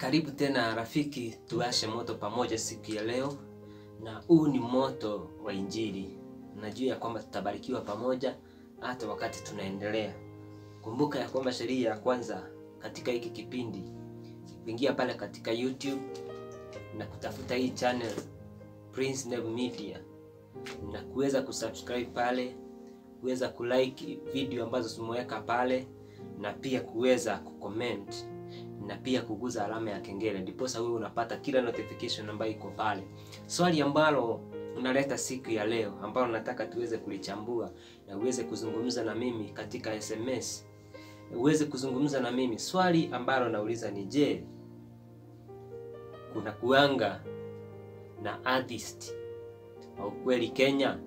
Karibu tena rafiki, tuwashe moto pamoja siku ya leo, na huu ni moto wa Injili. Najua ya kwamba tutabarikiwa pamoja hata wakati tunaendelea. Kumbuka ya kwamba sheria ya kwanza katika hiki kipindi, kuingia pale katika YouTube na kutafuta hii channel Prince Nev Media na kuweza kusubscribe pale, kuweza kulike video ambazo tumeweka pale na pia kuweza kucomment na pia kuguza alama ya kengele, ndiposa wewe unapata kila notification ambayo iko pale. Swali ambalo unaleta siku ya leo, ambalo nataka tuweze kulichambua na uweze kuzungumza na mimi katika SMS, uweze kuzungumza na mimi. Swali ambalo nauliza ni je, kuna kuanga na artist wa ukweli Kenya?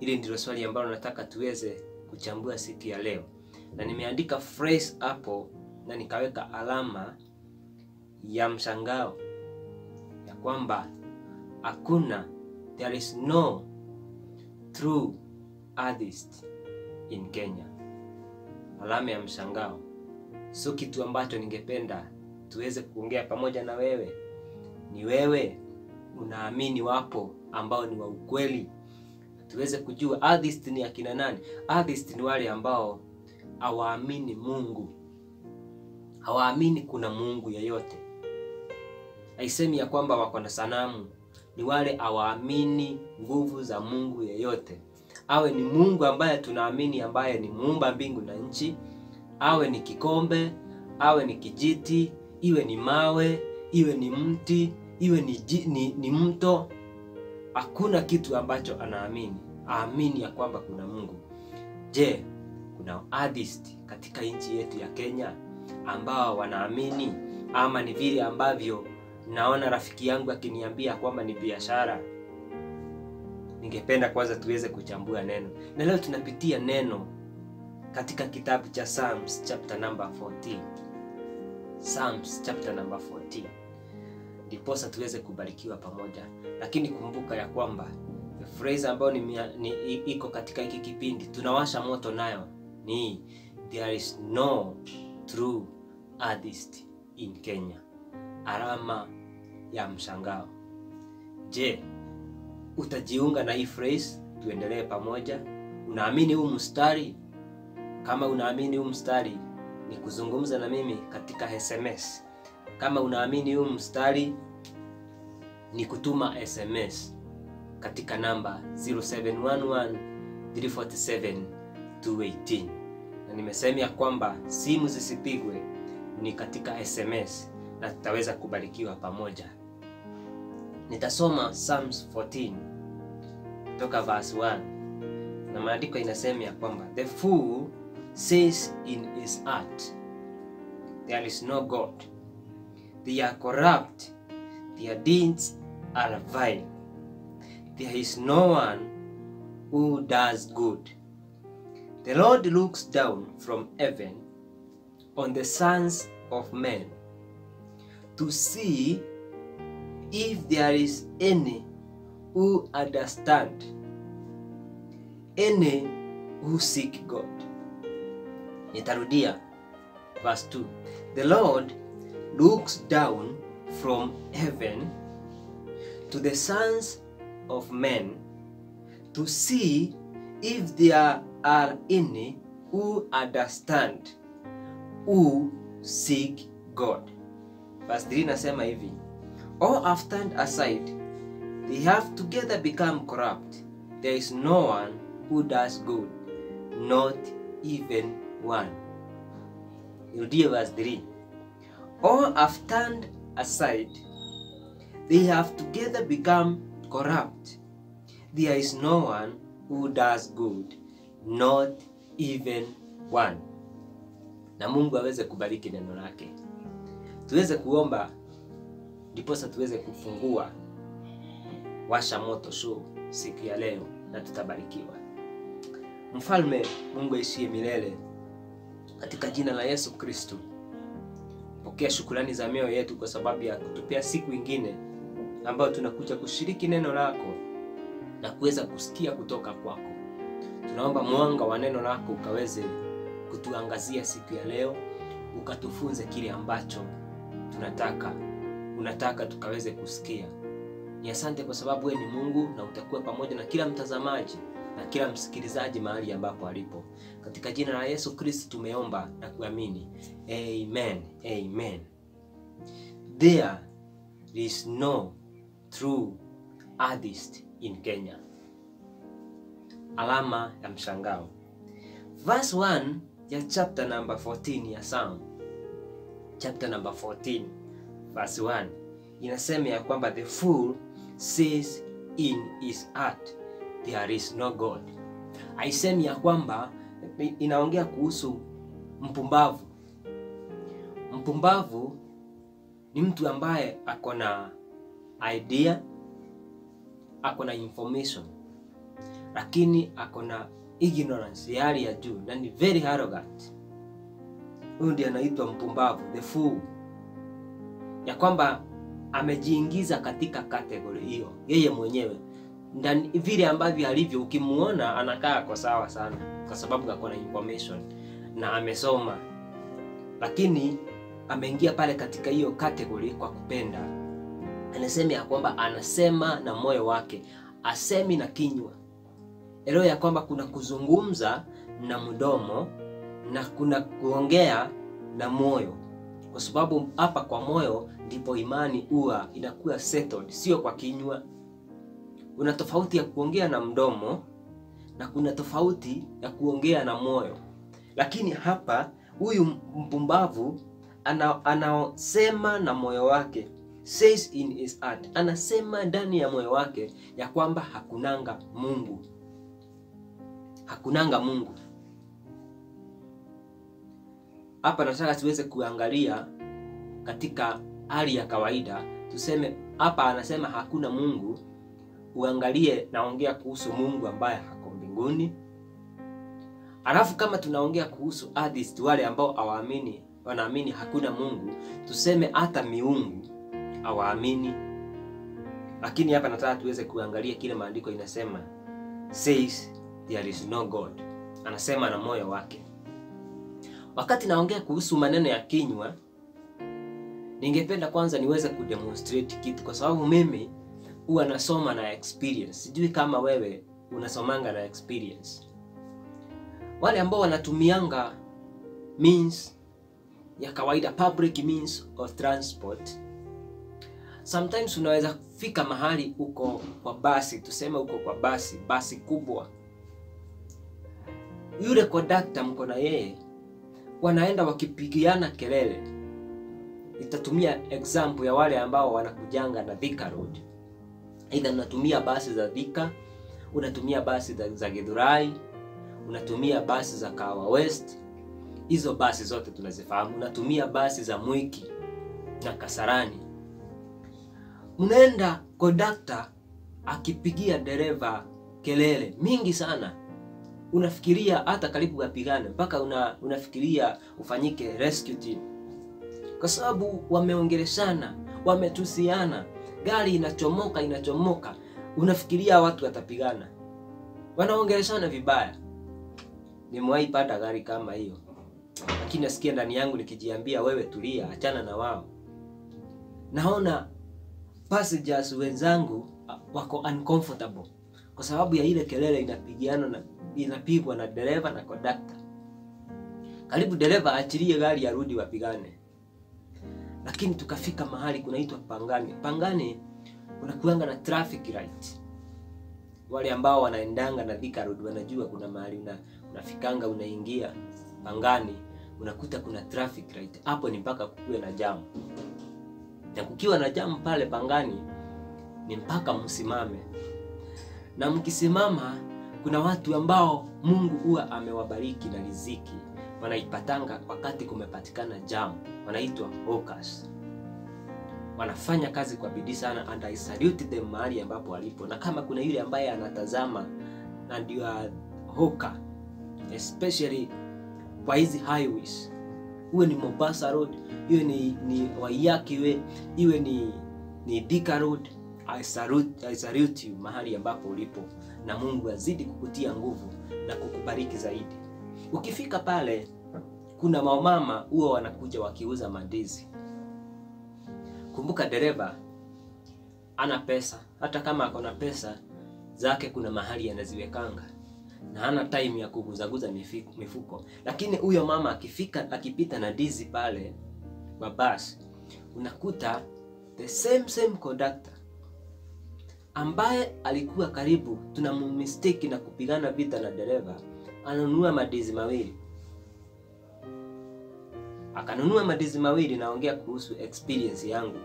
Hili ndilo swali ambalo nataka tuweze kuchambua siku ya leo, na nimeandika phrase hapo na nikaweka alama ya mshangao ya kwamba hakuna, there is no true artist in Kenya. Alama ya mshangao, so kitu ambacho ningependa tuweze kuongea pamoja na wewe. Ni wewe unaamini wapo ambao ni wa ukweli, tuweze kujua artist ni akina nani. Artist ni wale ambao hawaamini Mungu hawaamini kuna Mungu yeyote. Haisemi ya kwamba wako na sanamu, ni wale hawaamini nguvu za Mungu yeyote, awe ni Mungu ambaye tunaamini, ambaye ni muumba mbingu na nchi, awe ni kikombe, awe ni kijiti, iwe ni mawe, iwe ni mti, iwe ni, ni, ni mto. Hakuna kitu ambacho anaamini, aamini ya kwamba kuna Mungu. Je, kuna atheist katika nchi yetu ya Kenya ambao wanaamini ama ni vile ambavyo naona rafiki yangu akiniambia kwamba ni biashara? Ningependa kwanza tuweze kuchambua neno, na leo tunapitia neno katika kitabu cha Psalms chapter number 14. Psalms chapter number 14, ndiposa tuweze kubarikiwa pamoja. Lakini kumbuka ya kwamba phrase ambayo ni, ni iko katika hiki kipindi tunawasha moto nayo ni there is no true artist in Kenya. Alama ya mshangao. Je, utajiunga na hii phrase? Tuendelee pamoja. Unaamini huu mstari? Kama unaamini huu mstari, ni kuzungumza na mimi katika SMS. Kama unaamini huu mstari, ni kutuma SMS katika namba 0711 347 218 na nimesema ya kwamba simu zisipigwe, ni katika SMS na tutaweza kubarikiwa pamoja. Nitasoma Psalms 14 kutoka verse 1 na maandiko inasema ya kwamba the fool says in his heart there is no God, they are corrupt, their deeds are vile, there is no one who does good. The Lord looks down from heaven on the sons of men to see if there is any who understand, any who seek God. Nitarudia verse 2. The Lord looks down from heaven to the sons of men to see if there are in who understand, who seek God. Verse 3 nasema hivi, all have turned aside, they have together become corrupt. There is no one who does good, not even one. Irudie verse 3. All have turned aside, they have together become corrupt. There is no one who does good, not even one. Na Mungu aweze kubariki neno lake, tuweze kuomba ndiposa tuweze kufungua Washa Moto Show siku ya leo na tutabarikiwa. Mfalme Mungu aishie milele, katika jina la Yesu Kristo, pokea shukrani za mioyo yetu kwa sababu ya kutupea siku ingine ambayo tunakuja kushiriki neno lako na kuweza kusikia kutoka kwako. Tunaomba mwanga wa neno lako ukaweze kutuangazia siku ya leo, ukatufunze kile ambacho tunataka unataka tukaweze kusikia. Ni asante kwa sababu wewe ni Mungu na utakuwa pamoja na kila mtazamaji na kila msikilizaji mahali ambapo alipo. Katika jina la Yesu Kristo tumeomba na kuamini. Amen. Amen. There is no true artist in Kenya. Alama ya mshangao. Verse 1 ya chapter number 14 ya Psalm. Chapter number 14 verse 1 inasema ya kwamba the fool says in his heart there is no God. Haisemi ya kwamba inaongea kuhusu mpumbavu. Mpumbavu ni mtu ambaye ako na idea, ako na information, lakini ako na ignorance ya hali ya juu na ni very arrogant. Huyu ndiye anaitwa mpumbavu, the fool, ya kwamba amejiingiza katika kategori hiyo yeye mwenyewe ndani vile ambavyo alivyo. Ukimuona anakaa kwa sawa sana, kwa sababu ako na information na amesoma, lakini ameingia pale katika hiyo kategori kwa kupenda. Anasema ya kwamba anasema na moyo wake, asemi na kinywa. Elewa ya kwamba kuna kuzungumza na mdomo na kuna kuongea na moyo, kwa sababu hapa kwa moyo ndipo imani huwa inakuwa settled, sio kwa kinywa. Kuna tofauti ya kuongea na mdomo na kuna tofauti ya kuongea na moyo, lakini hapa huyu mpumbavu ana, anaosema na moyo wake, says in his heart, anasema ndani ya moyo wake ya kwamba hakunanga Mungu, hakunanga Mungu. Hapa nataka tuweze kuangalia katika hali ya kawaida, tuseme hapa anasema hakuna Mungu, uangalie naongea kuhusu Mungu ambaye hako mbinguni. Alafu kama tunaongea kuhusu atheist, wale ambao hawaamini, wanaamini hakuna Mungu, tuseme hata miungu hawaamini. Lakini hapa nataka tuweze kuangalia kile maandiko inasema, says there is no God. Anasema na moyo wake. Wakati naongea kuhusu maneno ya kinywa, ningependa kwanza niweze kudemonstrate kitu, kwa sababu mimi huwa nasoma na experience. Sijui kama wewe unasomanga na experience. Wale ambao wanatumianga means ya kawaida, public means of transport, sometimes unaweza fika mahali uko kwa basi, tuseme uko kwa basi, basi kubwa, yule kondakta mko na yeye, wanaenda wakipigiana kelele. Nitatumia example ya wale ambao wanakujanga na Thika Road. Aidha unatumia basi za Thika, unatumia basi za, za Githurai, unatumia basi za Kawa West. Hizo basi zote tunazifahamu. Unatumia basi za Mwiki na Kasarani. Unaenda kondakta akipigia dereva kelele mingi sana, unafikiria hata karibu wapigane, mpaka una, unafikiria ufanyike rescue team, kwa sababu wameongeleshana, wametusiana gari inachomoka inachomoka, unafikiria watu watapigana, wanaongeleshana vibaya. Nimewahi pata gari kama hiyo, lakini nasikia ndani yangu nikijiambia, wewe tulia, achana na wao. Naona passengers wenzangu wako uncomfortable kwa sababu ya ile kelele inapigiana na inapigwa na dereva na kondakta. Karibu dereva achilie gari arudi wapigane lakini tukafika mahali kunaitwa Pangani. Pangani kuna kuanga na traffic light. Wale ambao wanaendanga na Thika Road wanajua kuna mahali una, unafikanga unaingia Pangani unakuta kuna traffic light. Hapo ni mpaka kukuwe na jam, na kukiwa na jam pale Pangani ni mpaka msimame, na mkisimama, kuna watu ambao Mungu huwa amewabariki na riziki. Wanaipatanga wakati kumepatikana jam, wanaitwa hawkers. Wanafanya kazi kwa bidii sana and I salute them mahali ambapo walipo, na kama kuna yule ambaye anatazama na ndio hawker, especially kwa hizi highways, uwe ni Mombasa Road, iwe ni, ni Waiyaki, iwe ni ni Thika Road, I salute, I salute you mahali ambapo ulipo, na Mungu azidi kukutia nguvu na kukubariki zaidi. Ukifika pale kuna wamama huwa wanakuja wakiuza mandizi. kumbuka dereva ana pesa hata kama ako na pesa zake kuna mahali anaziwekanga na hana time ya kuguzaguza mifuko lakini huyo mama akifika akipita na ndizi pale kwa basi, unakuta the same same conductor ambaye alikuwa karibu tuna mistake na kupigana vita na dereva. Ananunua madizi mawili. Akanunua madizi mawili naongea kuhusu experience yangu.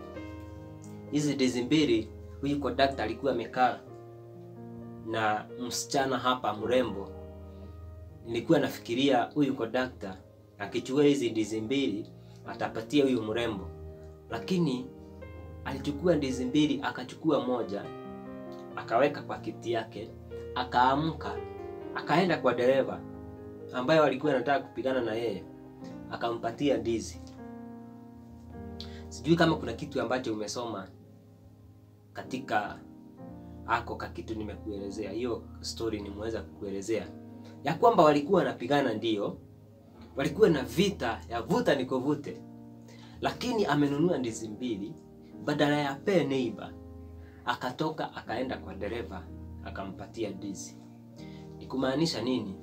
Hizi dizi mbili huyu conductor alikuwa amekaa na msichana hapa mrembo. Nilikuwa nafikiria huyu conductor akichukua hizi ndizi mbili atapatia huyu mrembo. Lakini alichukua ndizi mbili akachukua moja akaweka kwa kiti yake akaamka akaenda kwa dereva ambaye walikuwa anataka kupigana na yeye akampatia ndizi. Sijui kama kuna kitu ambacho umesoma katika ako ka kitu nimekuelezea. Hiyo story nimeweza kukuelezea. Ya kwamba walikuwa wanapigana ndio. Walikuwa na vita ya vuta nikovute lakini amenunua ndizi mbili badala ya pee neighbor akatoka akaenda kwa dereva akampatia ndizi. Ni kumaanisha nini?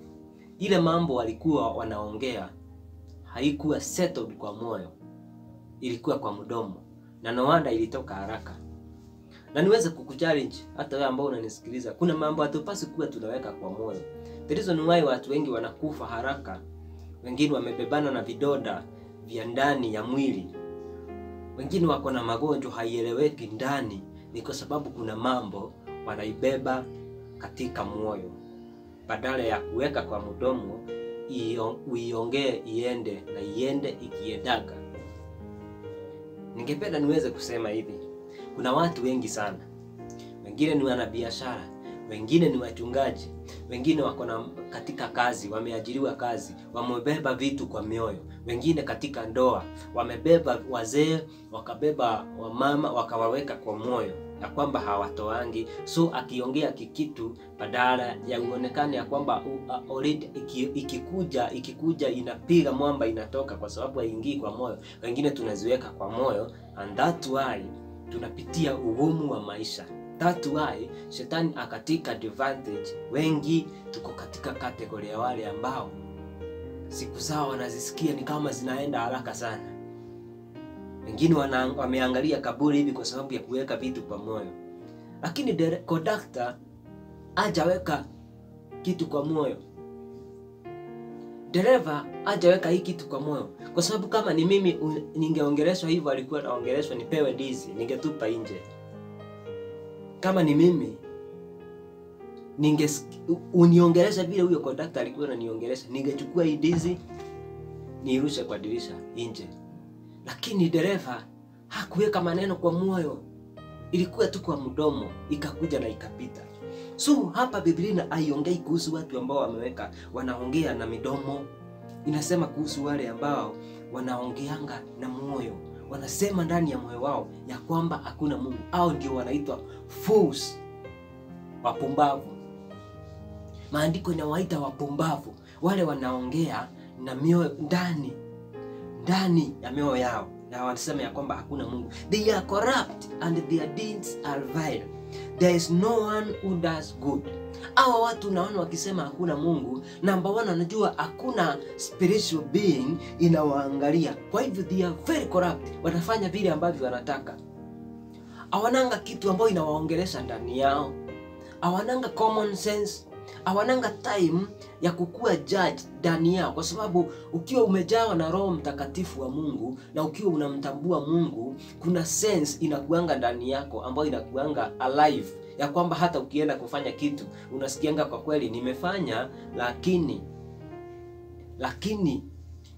Ile mambo walikuwa wanaongea haikuwa settled kwa moyo. Ilikuwa kwa mdomo. Na nowanda ilitoka haraka. Na niweze kukuchallenge hata wewe ambao unanisikiliza kuna mambo hatupasi kuwa tunaweka kwa moyo. The reason why watu wengi wanakufa haraka wengine wamebebana na vidoda vya ndani ya mwili. Wengine wako na magonjwa haieleweki ndani ni kwa sababu kuna mambo wanaibeba katika moyo. Badala ya kuweka kwa mdomo uiongee iende na iende ikiendaga ningependa niweze kusema hivi. Kuna watu wengi sana. Wengine ni wanabiashara wengine ni wachungaji. Wengine wako na katika kazi wameajiriwa kazi wamebeba vitu kwa mioyo. Wengine katika ndoa wamebeba wazee wakabeba wamama wakawaweka kwa moyo ya kwamba hawatoangi. So akiongea kikitu badala ya uonekane ya kwamba uh, already iki- ikikuja ikikuja inapiga mwamba inatoka kwa sababu haingii kwa moyo. Wengine tunaziweka kwa moyo and that why tunapitia ugumu wa maisha That's why shetani akatika advantage. Wengi tuko katika kategori ya wale ambao siku zao wanazisikia ni kama zinaenda haraka sana. Wengine wameangalia kaburi hivi kwa sababu ya kuweka vitu kwa moyo, lakini kondakta hajaweka kitu kwa moyo. Dereva hajaweka hii kitu kwa moyo, kwa sababu kama ni mimi ningeongereshwa ningeongeleshwa hivyo, alikuwa naongeleshwa nipewe dizi, ningetupa nje kama ni mimi ninge uniongelesha vile huyo kondakta alikuwa ananiongelesha, ningechukua hii ndizi niirushe kwa dirisha nje, lakini dereva hakuweka maneno kwa moyo, ilikuwa tu kwa mdomo, ikakuja na ikapita. So hapa Biblia haiongei kuhusu watu ambao wameweka wanaongea na midomo, inasema kuhusu wale ambao wanaongeanga na moyo wanasema ndani ya moyo wao ya kwamba hakuna Mungu, au ndio wanaitwa fools, wapumbavu. Maandiko inawaita wapumbavu, wale wanaongea na mioyo ndani ndani ya mioyo yao, na wanasema ya kwamba hakuna Mungu. They are corrupt and their deeds are vile. There is no one who does good. Hawa watu naona wakisema hakuna Mungu, namba one wanajua hakuna spiritual being inawaangalia. Kwa hivyo they are very corrupt, wanafanya vile ambavyo wanataka. Hawananga kitu ambayo inawaongelesha ndani yao, hawananga common sense, hawananga time ya kukua judge ndani yao, kwa sababu ukiwa umejawa na Roho Mtakatifu wa Mungu na ukiwa unamtambua Mungu, kuna sense inakuanga ndani yako ambayo inakuanga alive ya kwamba hata ukienda kufanya kitu unasikianga kwa kweli nimefanya, lakini lakini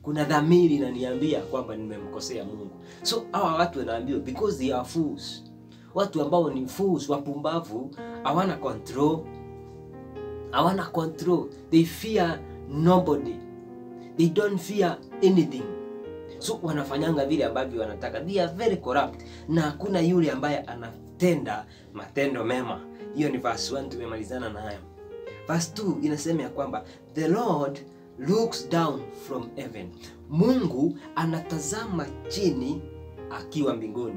kuna dhamiri inaniambia kwamba nimemkosea Mungu. So hawa watu wanaambiwa because they are fools. Watu ambao ni fools, wapumbavu, hawana control, hawana control. They fear nobody, they don't fear anything. So wanafanyanga vile ambavyo wanataka, they are very corrupt, na hakuna yule ambaye anatenda matendo mema. Hiyo ni verse 1 tumemalizana nayo. Verse 2 inasema ya kwamba the Lord looks down from heaven. Mungu anatazama chini akiwa mbinguni.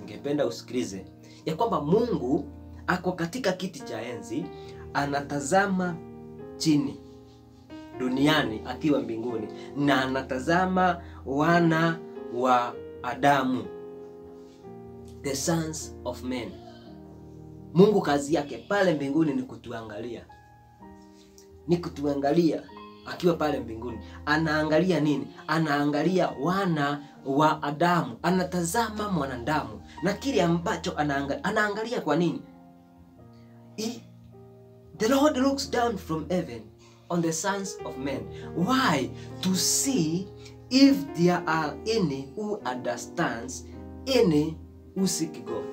ningependa usikilize ya kwamba Mungu ako katika kiti cha enzi, anatazama chini duniani akiwa mbinguni, na anatazama wana wa Adamu, the sons of men. Mungu kazi yake pale mbinguni ni kutuangalia, ni kutuangalia akiwa pale mbinguni. Anaangalia nini? Anaangalia wana wa Adamu, anatazama mwanadamu na kile ambacho anaangalia. Anaangalia kwa nini? He, the Lord looks down from heaven on the sons of men. Why? To see if there are any who understands, any who seek God.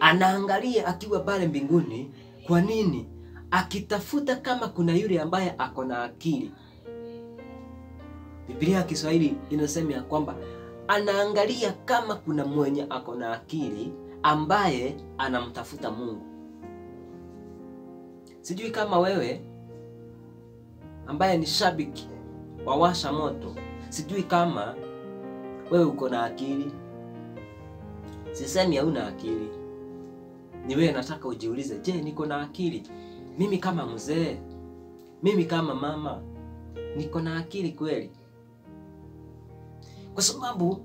Anaangalia akiwa pale mbinguni. Kwa nini? Akitafuta kama kuna yule ambaye ako na akili. Biblia ya Kiswahili inasema ya kwamba anaangalia kama kuna mwenye ako na akili ambaye anamtafuta Mungu. Sijui kama wewe ambaye ni shabiki wa Washa Moto, sijui kama wewe uko na akili. Sisemi hauna akili, ni wewe nataka ujiulize, je, niko na akili? Mimi kama mzee, mimi kama mama, niko na akili kweli? Kwa sababu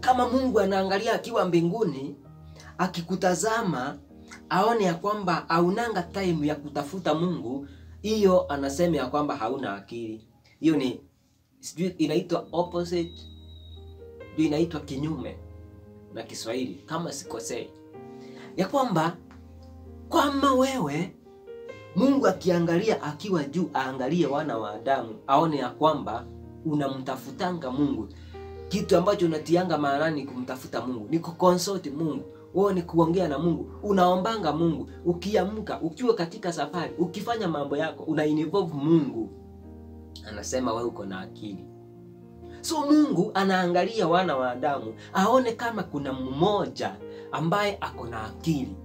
kama Mungu anaangalia akiwa mbinguni akikutazama aone ya kwamba haunanga time ya kutafuta Mungu, hiyo anasema ya kwamba hauna akili. Hiyo ni sijui inaitwa opposite, ndio inaitwa kinyume na Kiswahili kama sikosei, ya kwamba kwamba wewe Mungu akiangalia akiwa juu, aangalie wana wa Adamu, aone ya kwamba unamtafutanga Mungu. Kitu ambacho unatianga maanani kumtafuta Mungu ni kukonsult Mungu, wewe ni kuongea na Mungu, unaombanga Mungu, ukiamka, ukiwa katika safari, ukifanya mambo yako, una involve Mungu. Anasema wewe uko na akili. So Mungu anaangalia wana wa Adamu, aone kama kuna mmoja ambaye ako na akili,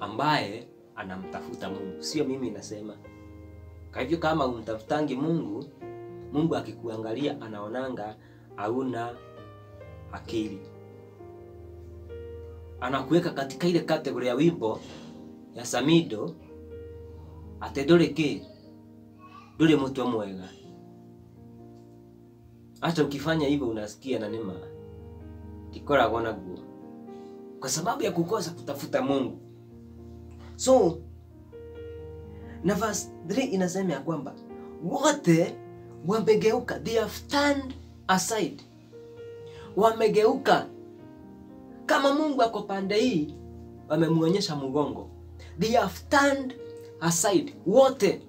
ambaye anamtafuta Mungu, sio mimi nasema. Kwa hivyo kama umtafutangi Mungu, Mungu akikuangalia anaonanga hauna akili, anakuweka katika ile kategori ya wimbo ya Samido ate dole ki nduri mutwe mwega. Hata ukifanya hivyo unasikia na nima kwa naguo, kwa sababu ya kukosa kutafuta Mungu. So na verse 3 inasema ya kwamba wote wamegeuka, they have turned aside, wamegeuka. Kama Mungu ako pande hii, wamemwonyesha mgongo. They have turned aside, wote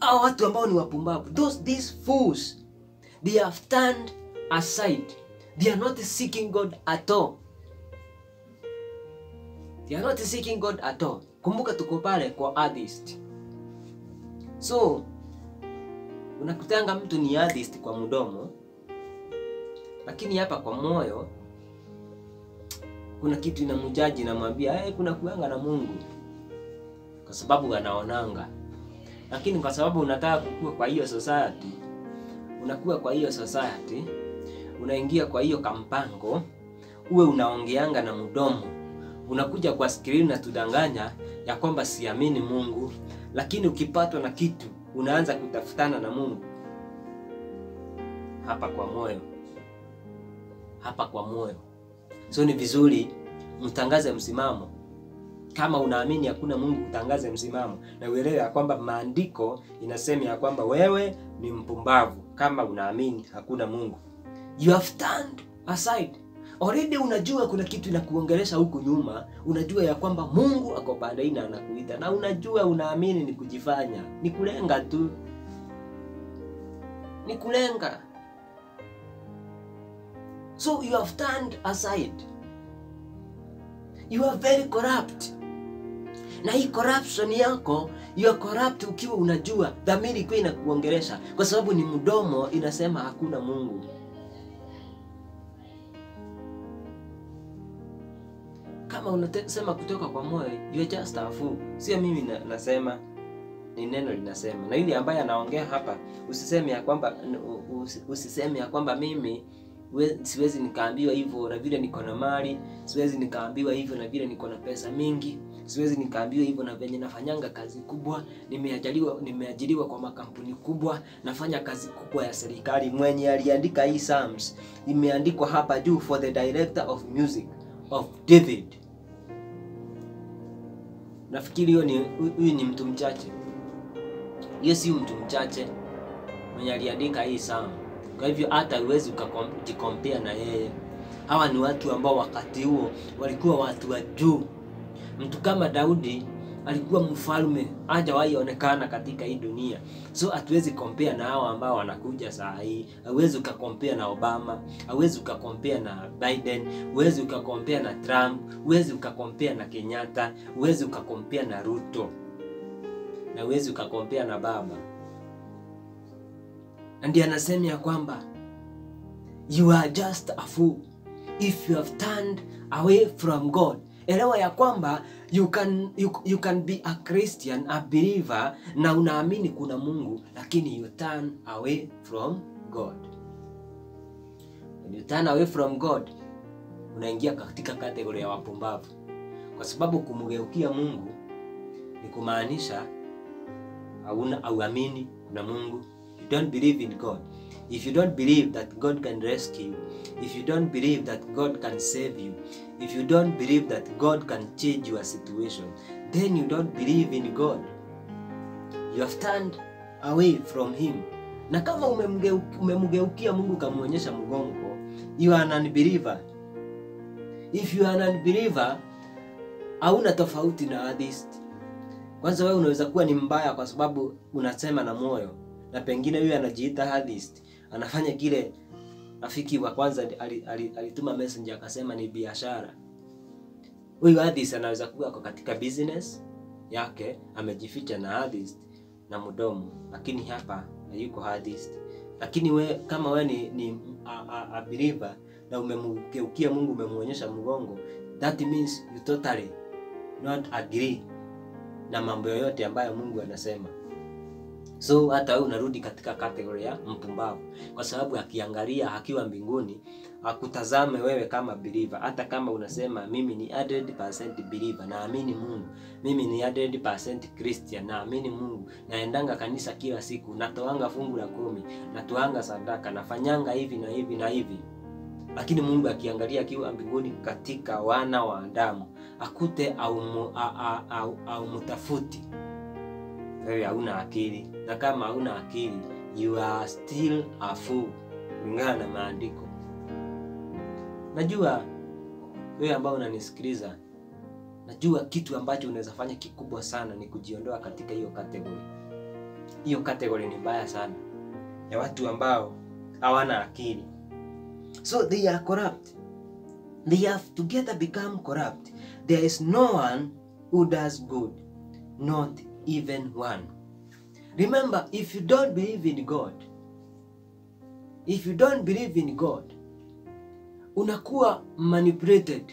hao watu ambao ni wapumbavu, those these fools, they have turned aside, they are not seeking God at all. They are not seeking God at all. Kumbuka tuko pale kwa atheist. So unakutanga mtu ni atheist kwa mdomo, lakini hapa kwa moyo kuna kitu inamjaji namwambia hey, kuna kuanga na Mungu, kwa sababu anaonanga. Lakini kwa sababu unataka kukua kwa hiyo society, unakuwa kwa hiyo society, unaingia kwa hiyo kampango, uwe unaongeanga na mdomo. Unakuja kwa skrini na tudanganya ya kwamba siamini Mungu, lakini ukipatwa na kitu unaanza kutafutana na Mungu. Hapa kwa moyo, hapa kwa moyo. So ni vizuri mtangaze msimamo. Kama unaamini hakuna Mungu, utangaze msimamo. Na uelewe ya kwamba maandiko inasema ya kwamba wewe ni mpumbavu. Kama unaamini hakuna Mungu. You have turned aside. Already unajua kuna kitu inakuongelesha huku nyuma, unajua ya kwamba Mungu ako pande na anakuita, na unajua unaamini ni kujifanya, ni kulenga tu, ni kulenga. So you have turned aside, you are very corrupt. Na hii corruption yako you are corrupt ukiwa unajua dhamiri ikiwa inakuongelesha, kwa sababu ni mdomo inasema hakuna Mungu. kama unasema kutoka kwa moyo you are just a fool. Sio mimi na, nasema ni neno linasema, na yule ambaye anaongea hapa usiseme ya kwamba usiseme ya kwamba mimi siwezi nikaambiwa hivyo na vile niko na mali, siwezi nikaambiwa hivyo na vile niko na pesa mingi, siwezi nikaambiwa hivyo na venye nafanyanga kazi kubwa, nimeajiriwa nimeajiriwa kwa makampuni kubwa, nafanya kazi kubwa ya serikali. Mwenye aliandika hii Psalms imeandikwa hapa juu, for the director of music of David. Nafikiri huyo ni huyu ni mtu mchache, hiyo si mtu mchache mwenye aliandika hii psalm. Kwa hivyo hata huwezi ukajikompea na yeye. Hawa ni watu ambao wakati huo walikuwa watu wa juu. Mtu kama Daudi alikuwa mfalme, hajawahi onekana katika hii dunia, so hatuwezi kompea na hawa ambao wanakuja saa hii. Hauwezi ukakompea na Obama, hauwezi ukakompea na Biden, huwezi ukakompea na Trump, huwezi ukakompea na Kenyatta, huwezi ukakompea na Ruto, na huwezi ukakompea na baba ndiye anasema ya kwamba you are just a fool if you have turned away from God. Elewa ya kwamba you can, you, you can be a Christian, a believer na unaamini kuna Mungu lakini you turn away from God. When you turn away from God unaingia katika kategoria ya wapumbavu, kwa sababu kumgeukia Mungu ni kumaanisha hauna auamini kuna Mungu don't believe in God, if you don't believe that God can rescue you, if you don't believe that God can save you, if you don't believe that God can change your situation, then you don't believe in God. You have turned away from him. Na kama umemgeu- umemgeukia Mungu ukamwonyesha mgongo, you are an unbeliever. If you are an unbeliever, hauna tofauti na atheist. Kwanza wewe unaweza kuwa ni mbaya kwa sababu unasema na moyo, na pengine huyu anajiita atheist, anafanya kile rafiki wa kwanza alituma ali- ali- messenger akasema ni biashara. Huyu atheist anaweza kuwa ako katika business yake amejificha na atheist na mdomo, lakini hapa hayuko atheist. Lakini we kama we ni, ni a, na umemgeukia Mungu umemwonyesha mgongo, that means you totally not agree na mambo yoyote ambayo Mungu anasema. So hata wewe unarudi katika kategori ya mpumbavu, kwa sababu akiangalia akiwa mbinguni akutazame wewe kama believer, hata kama unasema mimi ni 100% believer, naamini Mungu, mimi ni 100% Christian, naamini Mungu, naendanga kanisa kila siku, natoanga fungu la kumi, natoanga sadaka, nafanyanga hivi na hivi na hivi, lakini Mungu akiangalia akiwa mbinguni katika wana wa Adamu akute au, au, a, a, au, au mutafuti wewe hauna akili, na kama hauna akili you are still a fool, kulingana na maandiko. Najua wewe ambao unanisikiliza, najua kitu ambacho unaweza fanya kikubwa sana ni kujiondoa katika hiyo kategori. Hiyo kategori ni mbaya sana ya watu ambao hawana akili, so they are corrupt, they have together become corrupt. There is no one who does good, not even one. Remember, if you don't believe in God, if you don't believe in God, unakuwa manipulated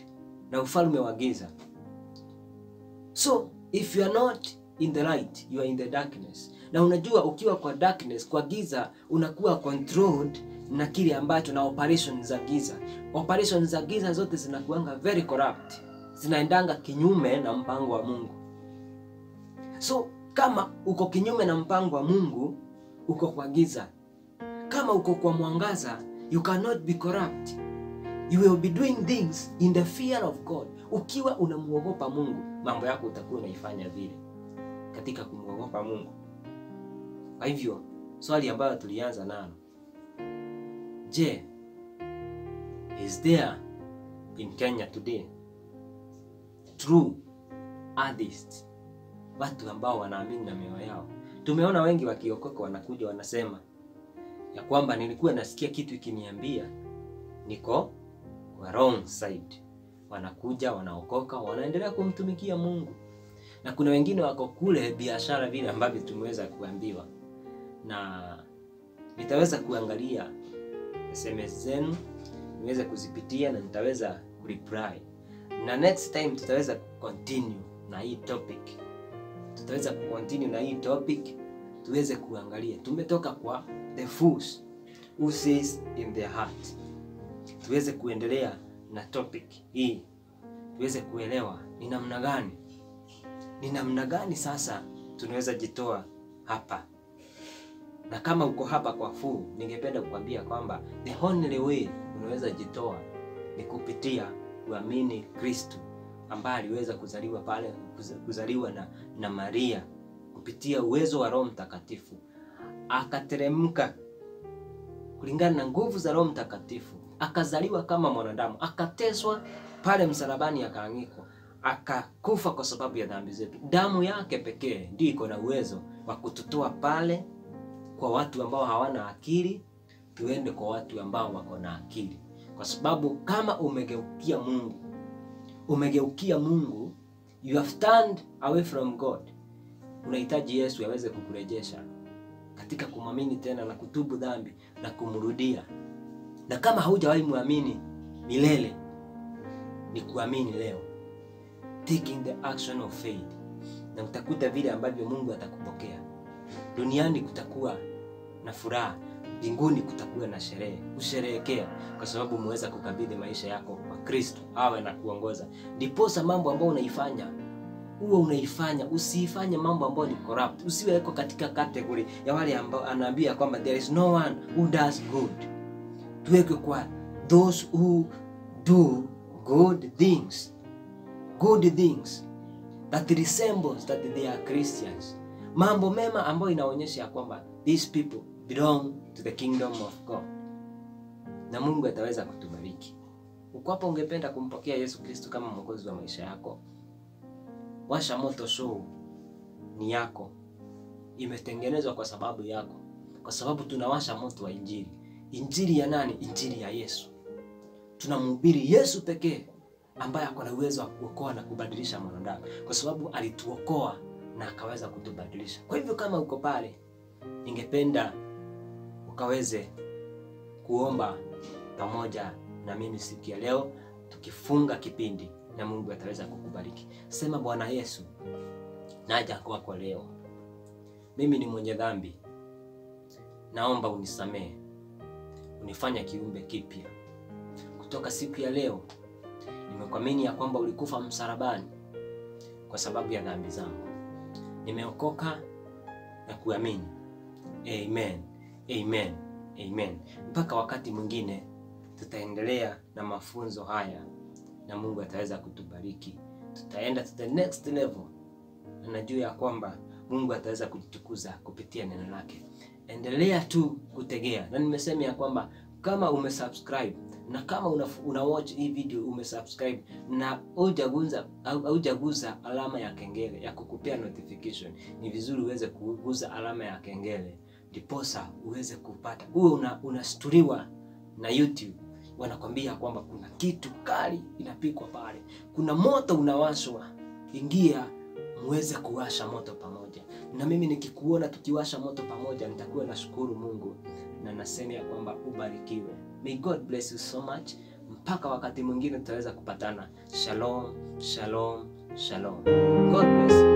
na ufalme wa giza. So, if you are not in the light, you are in the darkness. Na unajua ukiwa kwa darkness, kwa giza, unakuwa controlled na kile ambacho na operation za giza. Operation za giza zote zinakuanga very corrupt, zinaendanga kinyume na mpango wa Mungu. So kama uko kinyume na mpango wa Mungu, uko kwa giza. Kama uko kwa mwangaza, you cannot be corrupt. You will be doing things in the fear of God. Ukiwa unamuogopa Mungu, mambo yako utakuwa unaifanya vile katika kumwogopa Mungu. Kwa hivyo swali ambayo tulianza nalo, je, is there in Kenya today true atheists watu ambao wanaamini na mioyo yao. Tumeona wengi wakiokoka wanakuja wanasema ya kwamba nilikuwa nasikia kitu ikiniambia niko kwa wrong side. Wanakuja wanaokoka, wanaendelea kumtumikia Mungu, na kuna wengine wako kule biashara vile ambavyo tumeweza kuambiwa, na nitaweza kuangalia SMS zenu niweze kuzipitia na nitaweza kureply, na next time tutaweza continue na hii topic tutaweza kucontinue na hii topic tuweze kuangalia. Tumetoka kwa the fools who says in their heart. Tuweze kuendelea na topic hii, tuweze kuelewa ni namna gani, ni namna gani sasa tunaweza jitoa hapa. Na kama uko hapa kwa fuu, ningependa kukwambia kwamba the only way unaweza jitoa ni kupitia kuamini Kristo ambaye aliweza kuzaliwa pale kuzaliwa na, na Maria kupitia uwezo wa Roho Mtakatifu. Akateremka kulingana na nguvu za Roho Mtakatifu, akazaliwa kama mwanadamu, akateswa pale msalabani, akaangikwa, akakufa kwa sababu ya dhambi zetu. Damu yake pekee ndiyo iko na uwezo wa kututoa pale kwa watu ambao hawana akili, tuende kwa watu ambao wako na akili, kwa sababu kama umegeukia Mungu, umegeukia Mungu, you have turned away from God, unahitaji Yesu aweze kukurejesha katika kumwamini tena na kutubu dhambi na kumrudia. Na kama haujawahi muamini milele, ni kuamini leo, taking the action of faith, na utakuta vile ambavyo Mungu atakupokea. Duniani kutakuwa na furaha, mbinguni kutakuwa na sherehe, kusherehekea, kwa sababu umeweza kukabidhi maisha yako Kristo awe na kuongoza. Ndiposa mambo ambayo unaifanya huwa unaifanya, usiifanye mambo ambayo ni corrupt. Usiweko katika category ya wale ambao anaambia kwamba there is no one who does good. Tuweke kwa those who do good things, good things that resembles that they are Christians, mambo mema ambayo inaonyesha ya kwamba these people belong to the kingdom of God, na Mungu ataweza kutubariki. Uko ungependa kumpokea Yesu Kristo kama mwokozi wa maisha yako? Washa Moto Show ni yako, imetengenezwa kwa sababu yako, kwa sababu tunawasha moto wa Injili. Injili ya nani? Injili ya Yesu. Tunamhubiri Yesu pekee ambaye ako na uwezo wa kuokoa na kubadilisha mwanadamu, kwa sababu alituokoa na akaweza kutubadilisha. Kwa hivyo kama uko pale, ningependa ukaweze kuomba pamoja na mimi siku ya leo tukifunga kipindi na Mungu ataweza kukubariki. Sema, Bwana Yesu, naja kwako leo, mimi ni mwenye dhambi, naomba unisamehe, unifanya kiumbe kipya. Kutoka siku ya leo nimekuamini ya kwamba ulikufa msarabani kwa sababu ya dhambi zangu, nimeokoka na kuamini. Amen, amen, amen. Mpaka wakati mwingine tutaendelea na mafunzo haya na Mungu ataweza kutubariki. Tutaenda to the next level, na najua ya kwamba Mungu ataweza kujitukuza kupitia neno lake. Endelea tu kutegea, na nimesema ya kwamba kama umesubscribe na kama una, una watch hii video umesubscribe na hujaguza hujaguza alama ya kengele ya kukupea notification, ni vizuri uweze kuguza alama ya kengele, ndiposa uweze kupata uwe una, unasturiwa na YouTube wanakwambia kwamba kuna kitu kali inapikwa pale, kuna moto unawashwa. Ingia muweze kuwasha moto pamoja na mimi. Nikikuona tukiwasha moto pamoja, nitakuwa nashukuru Mungu na nasema ya kwamba ubarikiwe. May God bless you so much. Mpaka wakati mwingine tutaweza kupatana. Shalom, shalom, shalom. God bless you.